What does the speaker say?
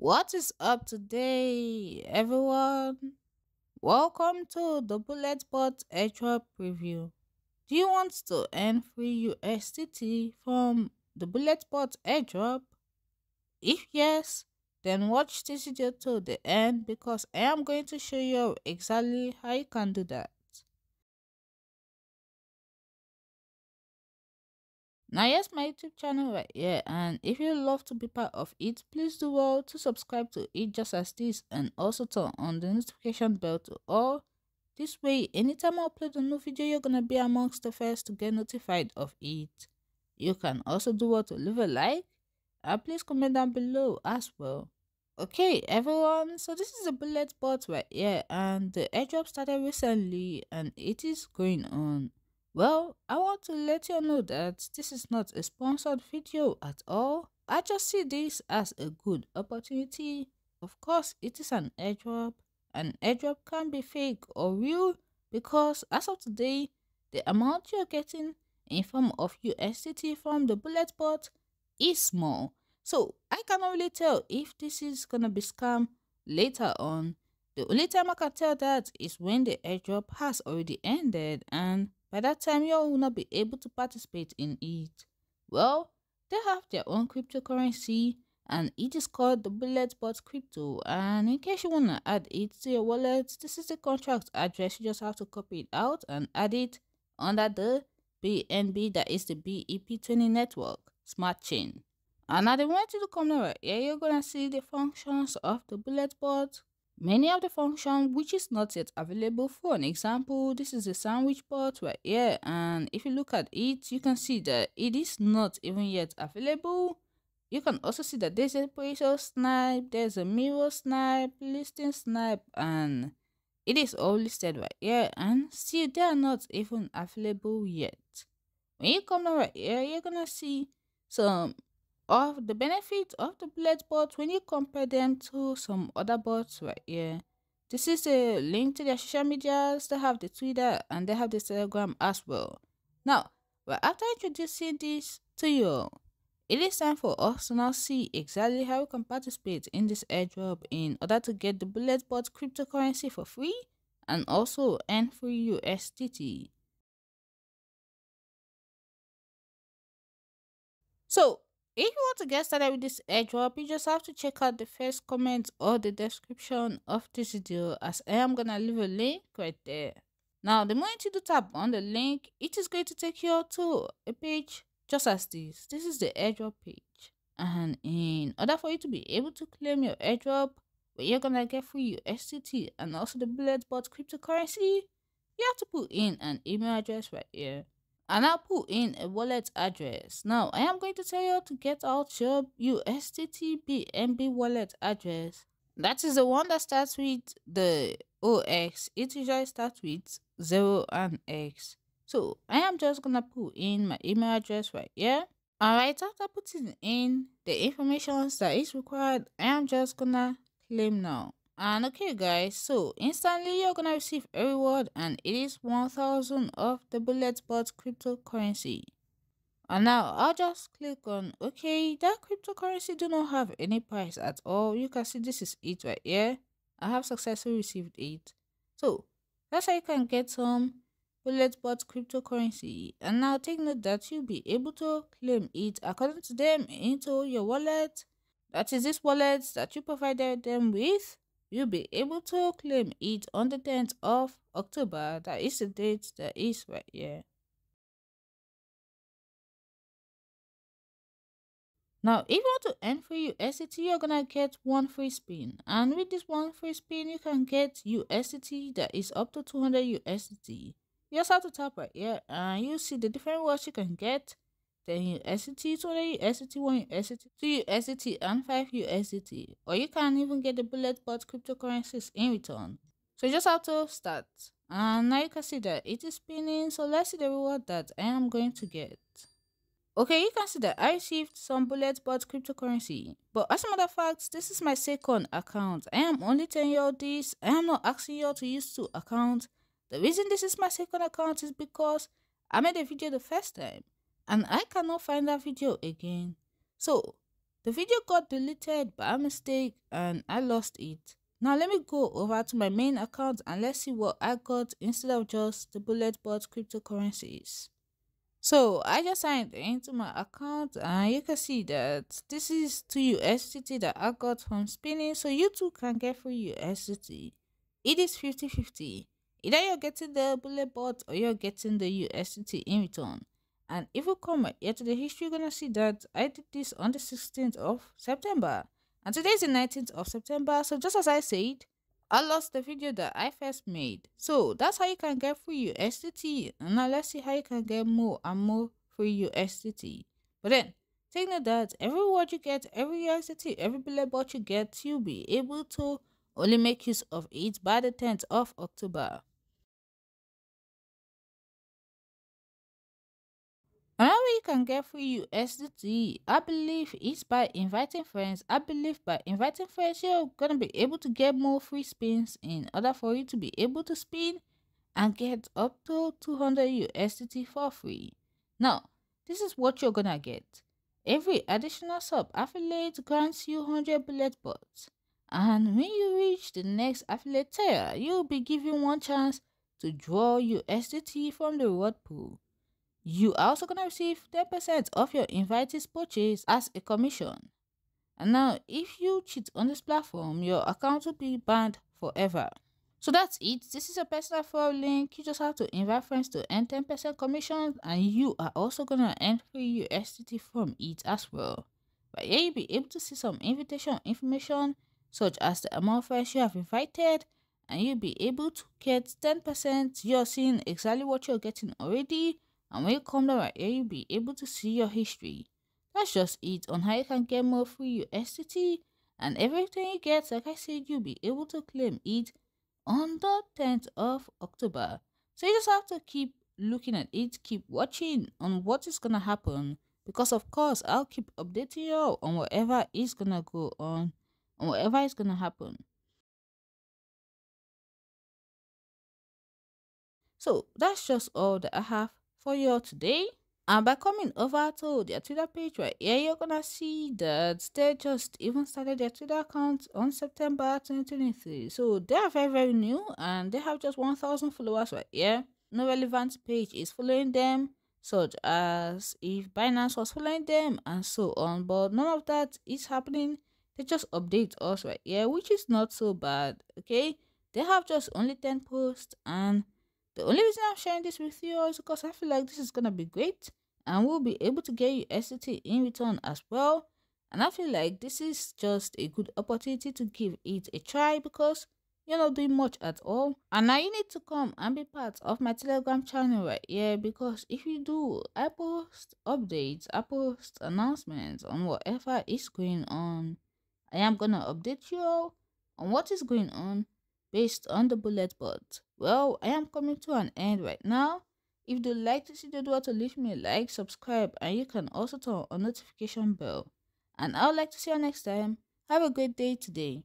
What is up today, everyone? Welcome to the BulletBot airdrop preview. Do you want to earn free USDT from the BulletBot airdrop? If yes, then watch this video to the end because I am going to show you exactly how you can do that. Now yes, my YouTube channel right here and if you love to be part of it, please do well to subscribe to it just as this and also turn on the notification bell to all. This way, anytime I upload a new video, you're gonna be amongst the first to get notified of it. You can also do well to leave a like and please comment down below as well. Okay everyone, so this is a bullet bot right here and the airdrop started recently and it is going on. Well, I want to let you know that this is not a sponsored video at all. I just see this as a good opportunity. Of course, it is an airdrop. An airdrop can be fake or real because as of today, the amount you're getting in form of USDT from the bullet bot is small. So I cannot really tell if this is gonna be scam later on. The only time I can tell that is when the airdrop has already ended and by that time, you will not be able to participate in it. Well, they have their own cryptocurrency and it is called the BulletBot Crypto. And in case you want to add it to your wallet, this is the contract address. You just have to copy it out and add it under the BNB, that is the BEP20 network smart chain. And now they want you to come over here. You're gonna see the functions of the BulletBot Many of the function which is not yet available for an example, this is a sandwich bot right here and if you look at it, you can see that it is not even yet available. You can also see that there's a pressure snipe, there's a mirror snipe, listing snipe and it is all listed right here and still they are not even available yet. When you come right here, you're gonna see some of the benefits of the bullet bots when you compare them to some other bots right here. This is a link to their social medias. They have the Twitter and they have the Telegram as well. Now, well, after introducing this to you, it is time for us to now see exactly how we can participate in this airdrop in order to get the bullet bot cryptocurrency for free and also earn free USDT. So, if you want to get started with this airdrop, you just have to check out the first comment or the description of this video as I am gonna leave a link right there. Now, the moment you do tap on the link, it is going to take you to a page just as this. This is the airdrop page. And in order for you to be able to claim your airdrop, where you're gonna get free USDT and also the BulletBot cryptocurrency, you have to put in an email address right here and I'll put in a wallet address. Now, I am going to tell you how to get out your USDT BNB wallet address. That is the one that starts with the OX. It usually starts with 0 and X. So, I am just to put in my email address right here. Alright, after putting in the information that is required, I am just to claim now. And okay guys, so instantly you're gonna receive a reward and it is 1000 of the BulletBot cryptocurrency. And now I'll just click on okay, that cryptocurrency do not have any price at all. You can see this is it right here. I have successfully received it. So that's how you can get some BulletBot cryptocurrency. And now take note that you'll be able to claim it according to them into your wallet. That is this wallet that you provided them with you'll be able to claim it on the 10th of October. That is the date that is right here. Now, if you want to earn free USDT, you're gonna get one free spin. And with this one free spin, you can get USDT that is up to 200 USDT. You just have to tap right here and you see the different rewards you can get. 10 USDT, 20 USDT, 1 USDT, 2 USDT, and 5 USDT. Or you can even get the BulletBot cryptocurrencies in return. So you just have to start. And now you can see that it is spinning. So let's see the reward that I am going to get. Okay, you can see that I received some BulletBot cryptocurrency. But as a matter of fact, this is my second account. I am only telling you all this. I am not asking you all to use two accounts. The reason this is my second account is because I made a video the first time and I cannot find that video again. So, The video got deleted by a mistake and I lost it. Now let me go over to my main account and let's see what I got instead of just the bullet bot cryptocurrencies. So I just signed into my account and you can see that this is 2 USDT that I got from spinning so you too can get free USDT. It is 50-50. Either you're getting the bullet bot or you're getting the USDT in return. And if you come here to the history, you're gonna see that I did this on the 16th of September. And today is the 19th of September. So just as I said, I lost the video that I first made. So that's how you can get free USDT. And now let's see how you can get more and more free USDT. But then, take note that every word you get, every USDT, every bullet you get, you'll be able to only make use of it by the 10th of October. Another you can get free USDT, I believe, is by inviting friends. I believe by inviting friends, you're to be able to get more free spins in order for you to be able to spin and get up to 200 USDT for free. Now, this is what you're to get. Every additional sub affiliate grants you 100 bullet bots. And when you reach the next affiliate tier, you'll be given one chance to draw USDT from the reward pool. You are also going to receive 10% of your invitee's purchase as a commission. And now, if you cheat on this platform, your account will be banned forever. So that's it. This is a personal referral link. You just have to invite friends to earn 10% commission and you are also going to earn free USDT from it as well. But yeah, you'll be able to see some invitation information such as the amount of friends you have invited and you'll be able to get 10%. You're seeing exactly what you're getting already and when you come down right here, you'll be able to see your history. That's just it on how you can get more free USDT and everything you get, like I said, you'll be able to claim it on the 10th of October. So you just have to keep looking at it, keep watching on what is gonna happen because of course I'll keep updating you on whatever is gonna go on and whatever is gonna happen. So that's just all that I have for you today. And by coming over to their Twitter page right here, you're gonna see that they just even started their Twitter account on September 2023. So they are very, very new and they have just 1,000 followers right here. No relevant page is following them, such as if Binance was following them and so on. But none of that is happening. They just update us right here, which is not so bad. Okay, they have just only 10 posts and the only reason I'm sharing this with you is because I feel like this is gonna be great and we'll be able to get USDT in return as well. And I feel like this is just a good opportunity to give it a try because you're not doing much at all. And now you need to come and be part of my Telegram channel right here because if you do, I post updates, I post announcements on whatever is going on. I am gonna update you all on what is going on based on the bullet bot. Well, I am coming to an end right now. If you like to see the to leave me a like, subscribe, and you can also turn on notification bell. And I would like to see you next time. Have a great day today.